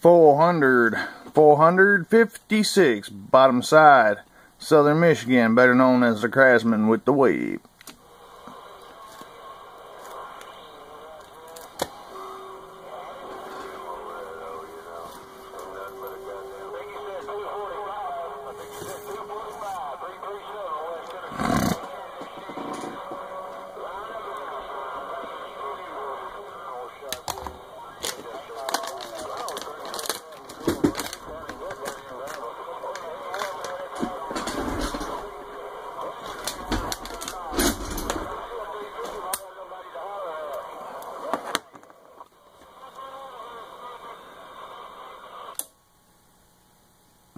400, 456, bottom side, Southern Michigan, better known as the Craftsman with the Wave.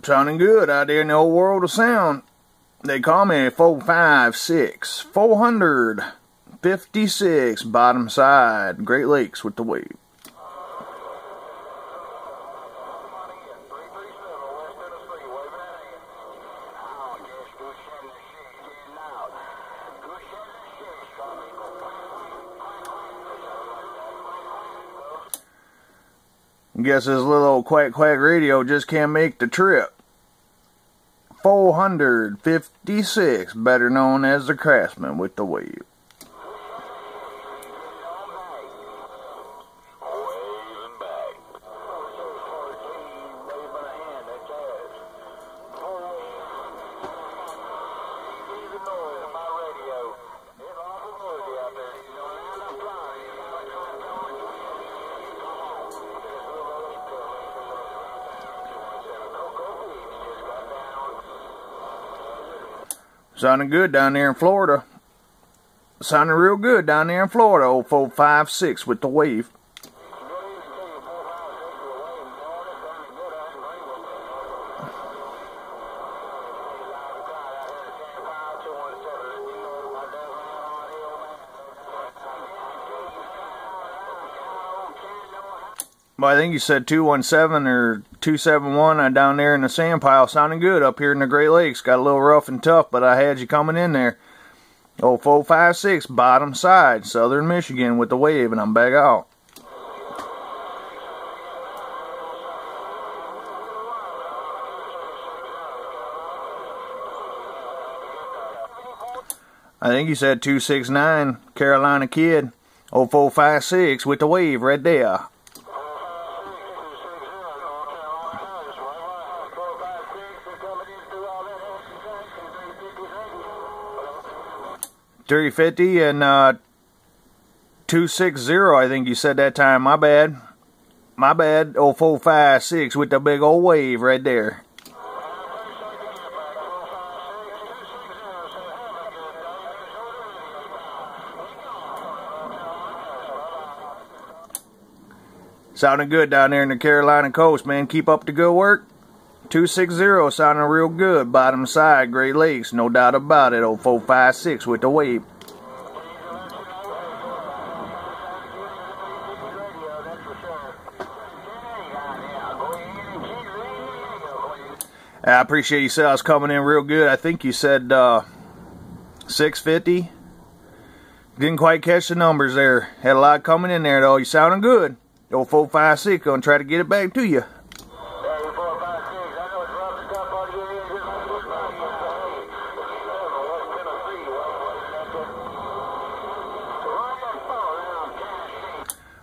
Sounding good out there in the old world of sound. They call me 456, 456, bottom side, Great Lakes with the wave. Guess this little old quack quack radio just can't make the trip. 456, better known as the Craftsman with the wave. Sounding good down there in Florida. Sounding real good down there in Florida, old 456 with the wave. Well, I think you said 217 or 271 uh, down there in the sand pile. Sounding good up here in the Great Lakes. Got a little rough and tough, but I had you coming in there. Oh, 456, bottom side, Southern Michigan with the wave, and I'm back out. I think you said 269, Carolina Kid. 0456 with the wave right there. Three fifty and uh, two six zero. I think you said that time. My bad. My bad. Oh four five six with the big old wave right there. Sounding good down there in the Carolina coast, man. Keep up the good work. 260 sounding real good. Bottom side, Great Lakes, no doubt about it. 0456 with the wave. I appreciate you said I was coming in real good. I think you said uh, 650. Didn't quite catch the numbers there. Had a lot coming in there though. You sounding good. Old 0456 gonna try to get it back to you.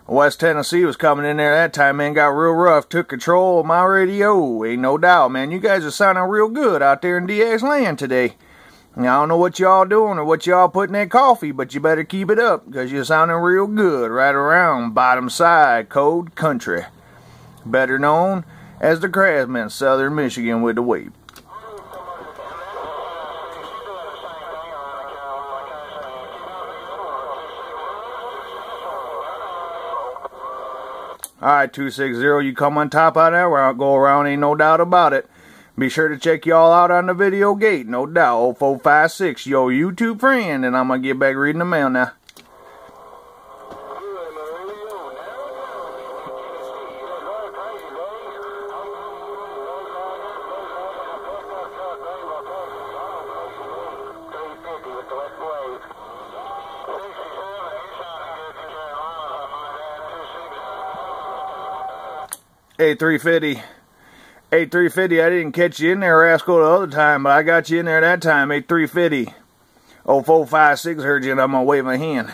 West Tennessee was coming in there that time, man. Got real rough. Took control of my radio. Ain't no doubt, man. You guys are sounding real good out there in DX land today. I don't know what y'all doing or what y'all putting in coffee, but you better keep it up because you're sounding real good right around bottom side cold Country. Better known as the Craftsman, Southern Michigan with the wave. Alright, 260, you come on top of that, go around, ain't no doubt about it. Be sure to check y'all out on the video gate, no doubt. 0456, your YouTube friend, and I'm to get back reading the mail now. A350. A350, I didn't catch you in there, Rascal, the other time, but I got you in there that time. A350. 0456 heard you, and I'm going to wave my hand.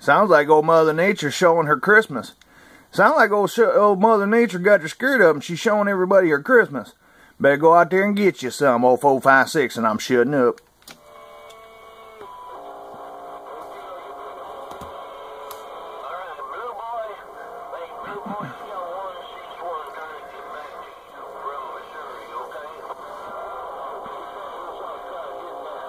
Sounds like old Mother Nature showing her Christmas. Sounds like old, old Mother Nature got your skirt up and she's showing everybody her Christmas. Better go out there and get you some, old 456, and I'm shutting up. All right, blue boy. Blue boy.